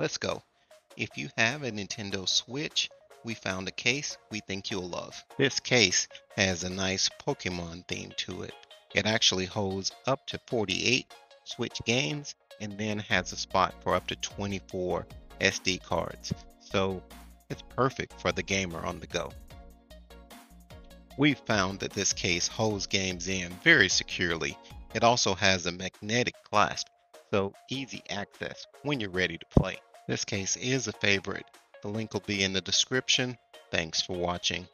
Let's go. If you have a Nintendo Switch, we found a case we think you'll love. This case has a nice Pokemon theme to it. It actually holds up to 48 Switch games and then has a spot for up to 24 SD cards. So it's perfect for the gamer on the go. We've found that this case holds games in very securely. It also has a magnetic clasp, so easy access when you're ready to play. This case is a favorite. The link will be in the description. Thanks for watching.